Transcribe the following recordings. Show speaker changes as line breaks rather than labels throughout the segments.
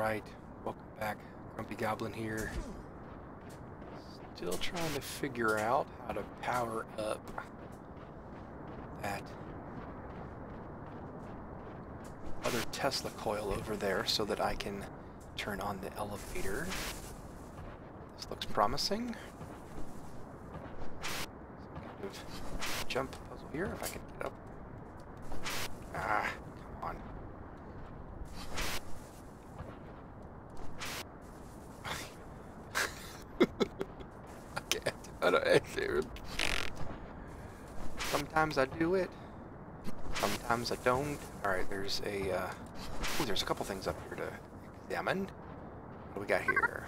Alright, welcome back. Grumpy Goblin here. Still trying to figure out how to power up that other Tesla coil over there so that I can turn on the elevator. This looks promising. Some kind of jump puzzle here, if I can get up. Ah, come on. I can't. I don't, can't. Sometimes I do it. Sometimes I don't. Alright, there's a, uh... Ooh, there's a couple things up here to examine. What do we got here?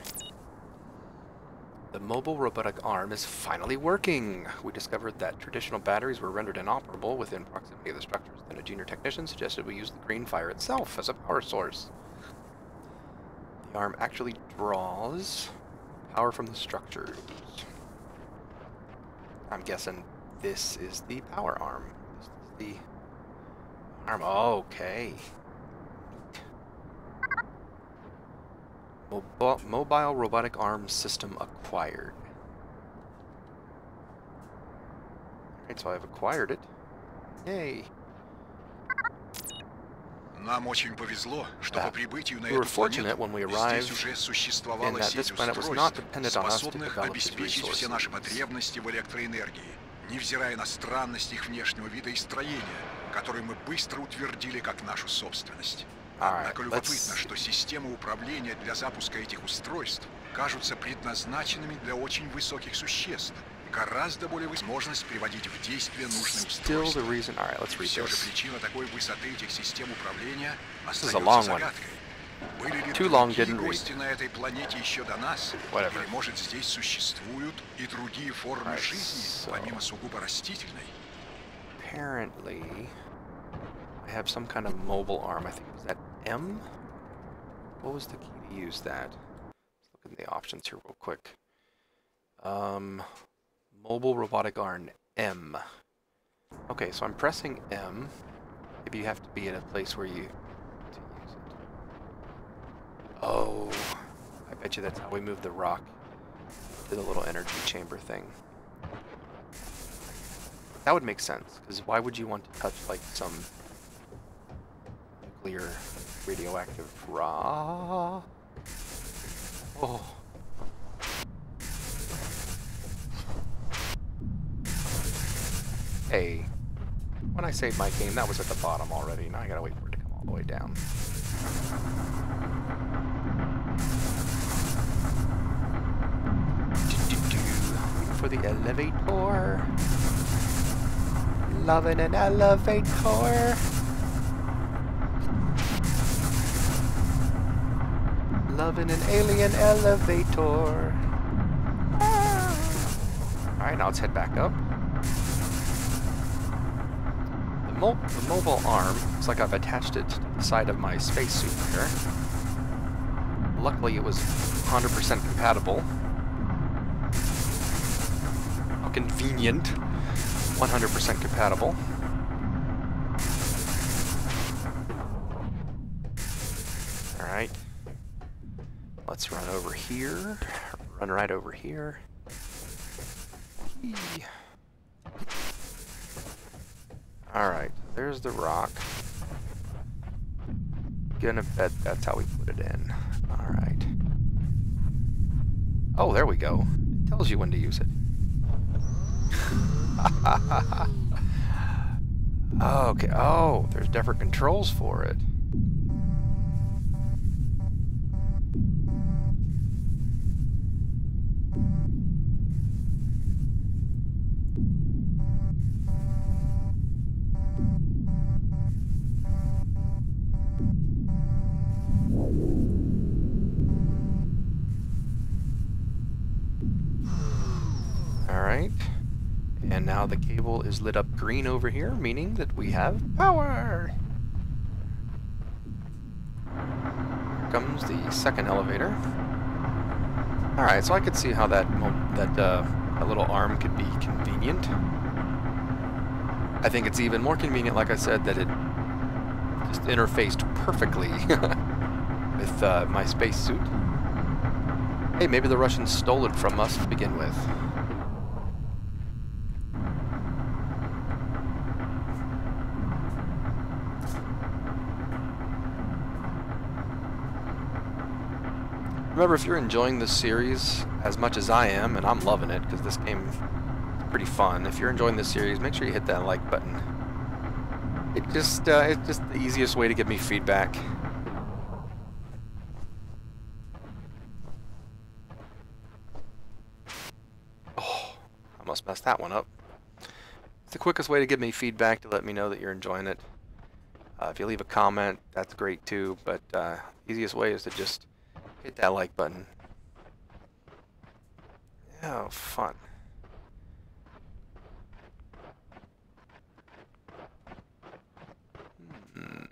The mobile robotic arm is finally working! We discovered that traditional batteries were rendered inoperable within proximity of the structures. Then a junior technician suggested we use the green fire itself as a power source. The arm actually draws power from the structures. I'm guessing this is the power arm. This is the arm. Okay. Mobile, mobile robotic arm system acquired. Alright, so I've acquired it. Yay.
Нам очень повезло, что по прибытию на эту планету здесь уже существовала сеть устройств, способных обеспечить все наши потребности в электроэнергии, невзирая на странность их внешнего вида и строения, которые мы быстро утвердили как нашу собственность. Однако любопытно, что системы управления для запуска этих устройств кажутся предназначенными для очень высоких существ. Гораздо более возможность приводить в действие нужные
Still
устройства.
the reason. Alright, let's read
Все же
this.
причина такой высоты этих систем управления
is a
остается
long one.
загадкой. Были ли
Too long,
другие
didn't read.
гости на этой планете еще до нас?
Whatever.
Или, может, здесь существуют и другие формы
Alright,
жизни,
so-
помимо сугубо растительной?
Apparently, I have some kind of mobile arm. I think is that M. What was the key to use that? Let's look in the options here real quick. Um, mobile robotic arm M. Okay, so I'm pressing M. Maybe you have to be in a place where you. Oh, I bet you that's how we move the rock to the little energy chamber thing. That would make sense, because why would you want to touch like some nuclear radioactive raw? Oh. Hey, when I saved my game, that was at the bottom already. Now I gotta wait for it to come all the way down. For the elevator. Loving an elevator. Loving an alien elevator. Alright, now let's head back up. The, mo the mobile arm, looks like I've attached it to the side of my spacesuit here. Luckily, it was 100% compatible. How convenient. 100% compatible. Alright. Let's run over here. Run right over here. Alright, there's the rock. Gonna bet that's how we put it in. Alright. Oh, there we go. It tells you when to use it. okay. Oh, there's different controls for it. Now the cable is lit up green over here, meaning that we have power! Here comes the second elevator. Alright, so I could see how that that, uh, that little arm could be convenient. I think it's even more convenient, like I said, that it just interfaced perfectly with uh, my spacesuit. Hey, maybe the Russians stole it from us to begin with. Remember, if you're enjoying this series as much as I am, and I'm loving it because this game is pretty fun, if you're enjoying this series, make sure you hit that like button. It just, uh, it's just the easiest way to give me feedback. Oh, I almost messed that one up. It's the quickest way to give me feedback to let me know that you're enjoying it. Uh, if you leave a comment, that's great too, but uh, easiest way is to just hit that like button. Oh, fun. Hmm.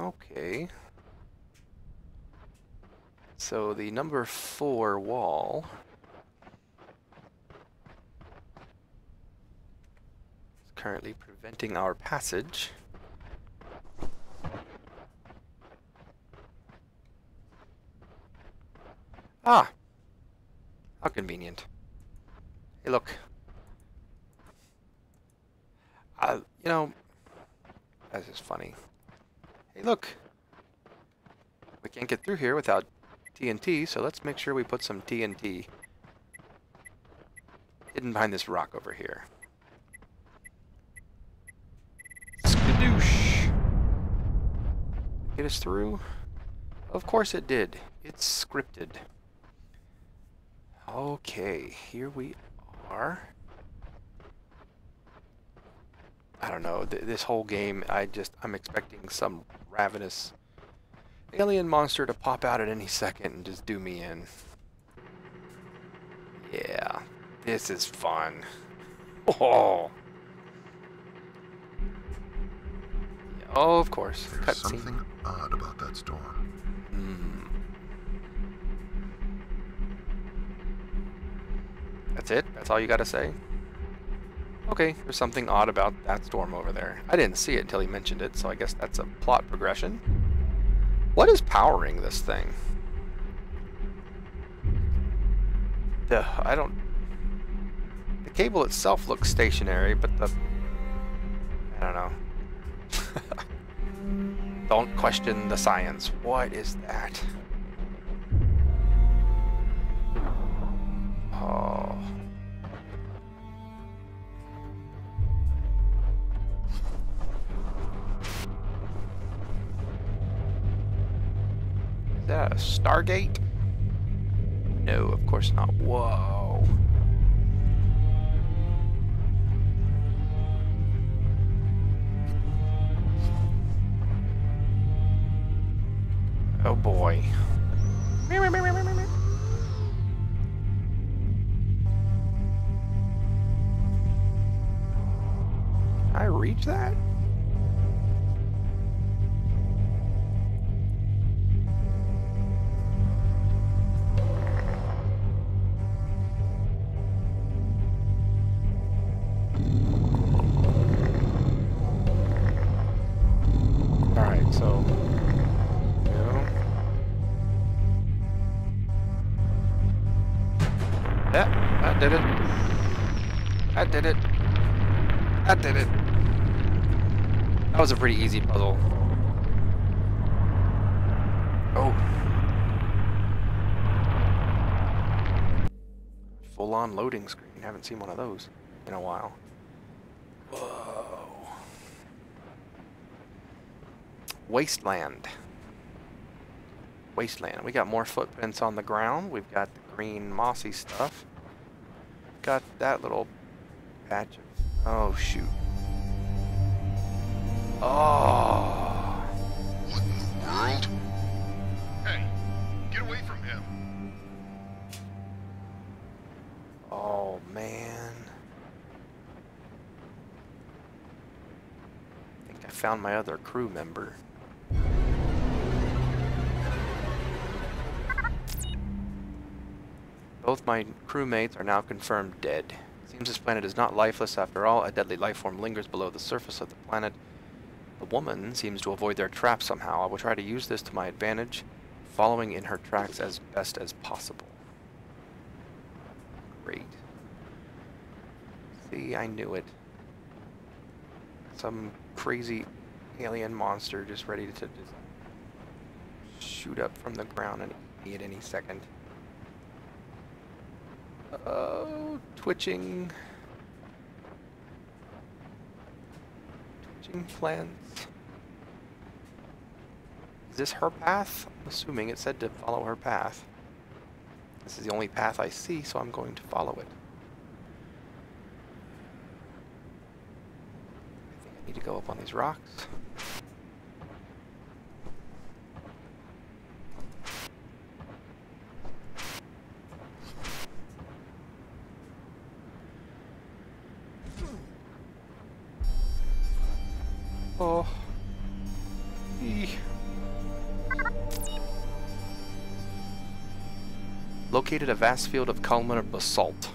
Okay. So the number four wall is currently preventing our passage. Ah! How convenient. Hey, look. Uh, you know, that's just funny. Hey, look. We can't get through here without TNT, so let's make sure we put some TNT hidden behind this rock over here. Get us through? Of course it did. It's scripted. Okay, here we are. I don't know, th this whole game, I just, I'm expecting some ravenous alien monster to pop out at any second and just do me in. Yeah, this is fun. Oh! Oh, of course.
There's
Cutscene.
something odd about that storm.
Hmm. That's it? That's all you gotta say? Okay, there's something odd about that storm over there. I didn't see it until he mentioned it, so I guess that's a plot progression. What is powering this thing? The I don't. The cable itself looks stationary, but the I don't know. Don't question the science. What is that? Oh. Is that a Stargate? No, of course not. Whoa. Oh boy. I reach that? That did it. That did it. That did it. That was a pretty easy puzzle. Oh. Full on loading screen. Haven't seen one of those in a while. Whoa. Wasteland. Wasteland. We got more footprints on the ground. We've got the green mossy stuff. Got that little patch of... Oh, shoot. Oh.
What in the world? Hey, get away from him.
Oh, man. I think I found my other crew member. Both my crewmates are now confirmed dead. Seems this planet is not lifeless after all. A deadly life form lingers below the surface of the planet. The woman seems to avoid their trap somehow. I will try to use this to my advantage, following in her tracks as best as possible. Great. See, I knew it. Some crazy alien monster just ready to shoot up from the ground and eat me at any second. Oh, twitching. Twitching plants. Is this her path? I'm assuming it said to follow her path. This is the only path I see, so I'm going to follow it. I think I need to go up on these rocks. Located a vast field of columnar basalt.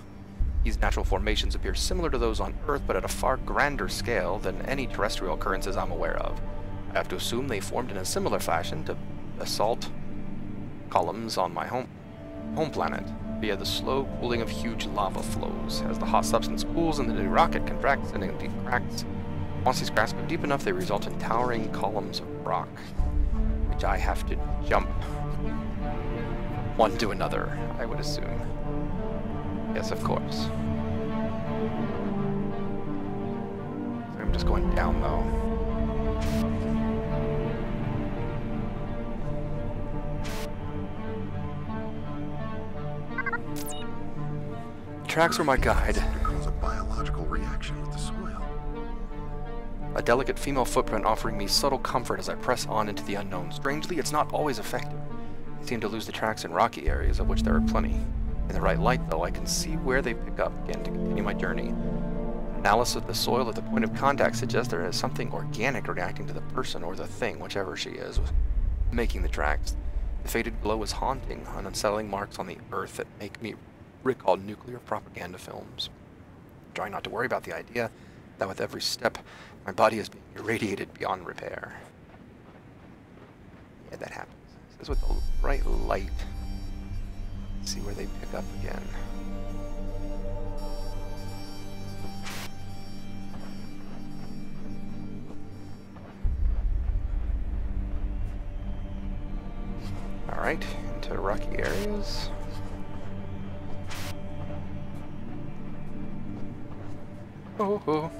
These natural formations appear similar to those on Earth, but at a far grander scale than any terrestrial occurrences I'm aware of. I have to assume they formed in a similar fashion to basalt columns on my home home planet via the slow cooling of huge lava flows. As the hot substance cools and the new rocket contracts and deep cracks, once these cracks go deep enough, they result in towering columns of rock, which I have to jump one to another, I would assume. Yes, of course. I'm just going down, though. Tracks were my guide.
A biological reaction with the soil.
A delicate female footprint offering me subtle comfort as I press on into the unknown. Strangely, it's not always effective. Seem to lose the tracks in rocky areas, of which there are plenty. In the right light, though, I can see where they pick up again to continue my journey. An analysis of the soil at the point of contact suggests there is something organic reacting to the person or the thing, whichever she is, making the tracks. The faded glow is haunting, unsettling marks on the earth that make me recall nuclear propaganda films. Trying not to worry about the idea that with every step, my body is being irradiated beyond repair. Yeah, that happens. Says with the right light. Let's see where they pick up again. Alright, into rocky areas. Oh, oh.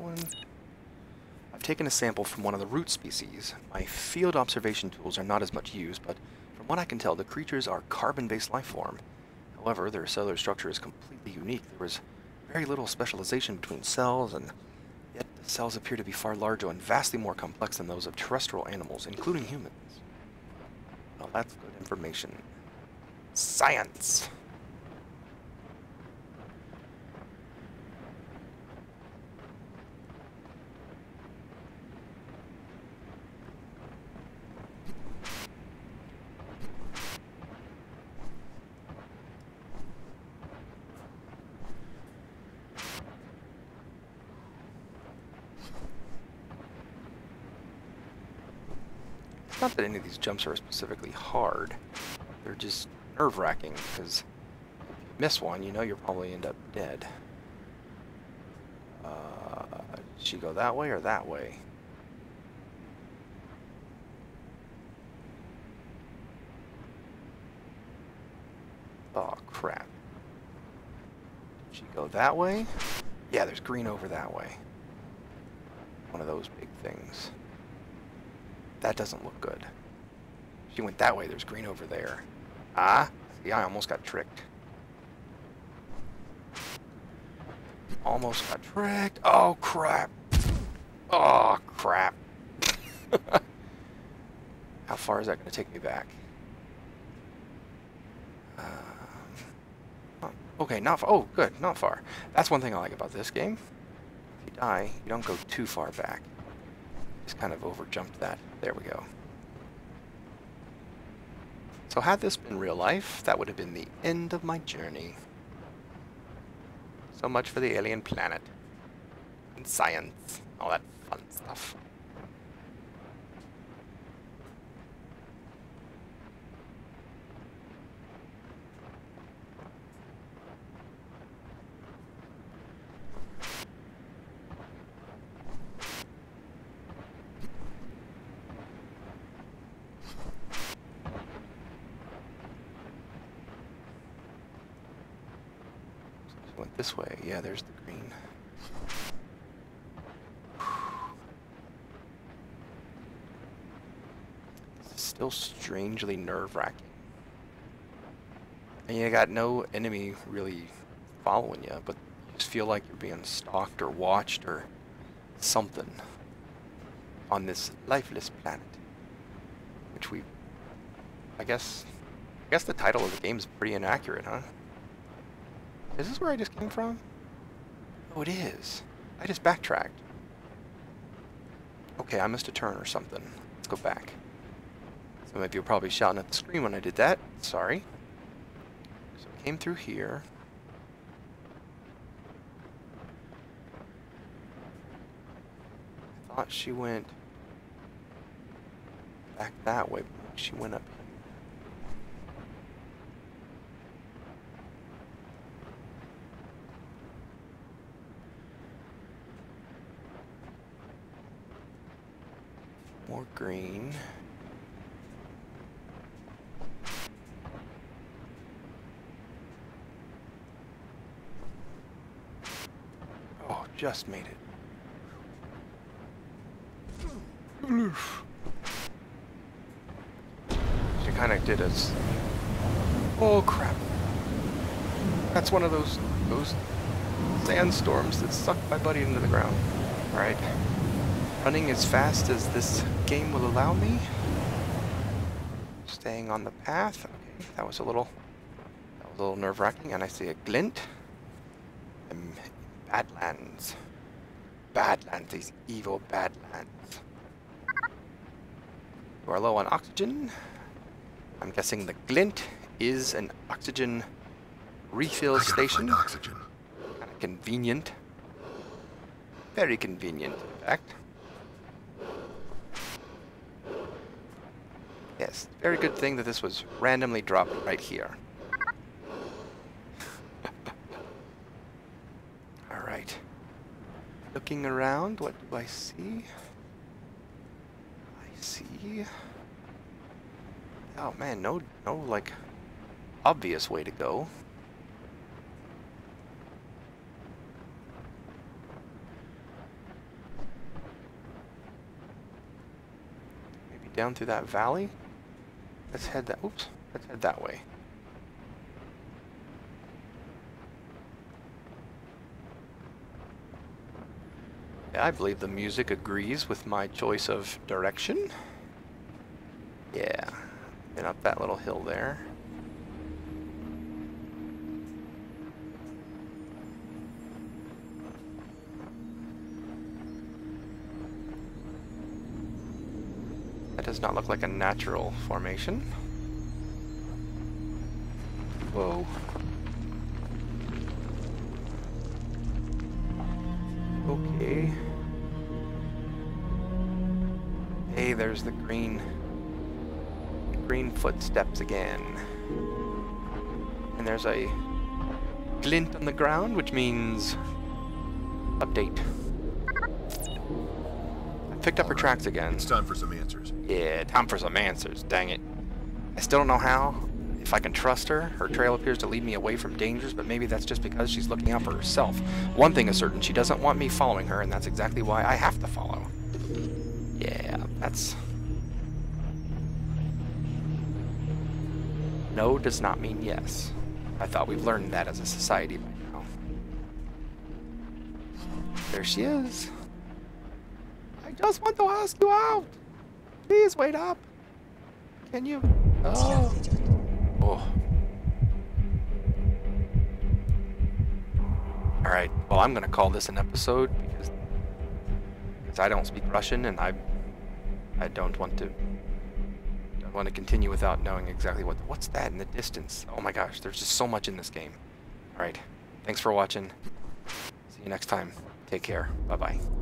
One. I've taken a sample from one of the root species. My field observation tools are not as much used, but from what I can tell, the creatures are carbon-based life form. However, their cellular structure is completely unique. There is very little specialization between cells, and yet the cells appear to be far larger and vastly more complex than those of terrestrial animals, including humans. Well, that's good information. Science! Not that any of these jumps are specifically hard. They're just nerve-wracking, because if you miss one, you know you'll probably end up dead. Uh, did she go that way or that way? Oh, crap. Did she go that way? Yeah, there's green over that way. One of those big things. That doesn't look good. She went that way, there's green over there. Ah, see, I almost got tricked. Almost got tricked. Oh, crap. Oh, crap. How far is that going to take me back? Oh, okay, not far. Oh, good, not far. That's one thing I like about this game. If you die, you don't go too far back. Just kind of overjumped that. There we go. So had this been real life, that would have been the end of my journey. So much for the alien planet. And science. All that fun stuff. Went this way. Yeah, there's the green. This is still strangely nerve-wracking. And you got no enemy really following you, but you just feel like you're being stalked or watched or something on this lifeless planet. Which we... I guess... I guess the title of the game is pretty inaccurate, huh? Is this where I just came from? Oh, it is. I just backtracked. Okay, I missed a turn or something. Let's go back. Some of you probably shouting at the screen when I did that. Sorry. So I came through here. I thought she went back that way, but she went up here. More green. Oh, just made it. She kind of did us. Oh crap! That's one of those those sandstorms that sucked my buddy into the ground. All right running as fast as this game will allow me. Staying on the path. Okay, that was a little that was a little nerve-wracking, and I see a glint. I'm Badlands. Badlands, these evil Badlands. Are low on oxygen. I'm guessing the glint is an oxygen refill station.
Oxygen.
Kind of convenient. Very convenient, in fact. Yes, very good thing that this was randomly dropped right here. Alright. Looking around, what do I see? I see... Oh man, no, no, like, obvious way to go. Maybe down through that valley? Let's head that, oops, let's head that way. Yeah, I believe the music agrees with my choice of direction. Yeah, and up that little hill there. That does not look like a natural formation. Whoa. There's the green green footsteps again. And there's a glint on the ground, which means update. I picked up her tracks again.
It's time for some answers.
Yeah, time for some answers, dang it. I still don't know how, if I can trust her. Her trail appears to lead me away from dangers, but maybe that's just because she's looking out for herself. One thing is certain, she doesn't want me following her, and that's exactly why I have to follow. Yeah, that's... No does not mean yes. I thought we've learned that as a society by now. There she is. I just want to ask you out. Please wait up. Can you? Oh. Oh. All right. Well, I'm gonna call this an episode because because I don't speak Russian and I I don't want to don't want to continue without knowing exactly what what's that in the distance. Oh my gosh, there's just so much in this game. All right. Thanks for watching. See you next time. Take care. Bye bye.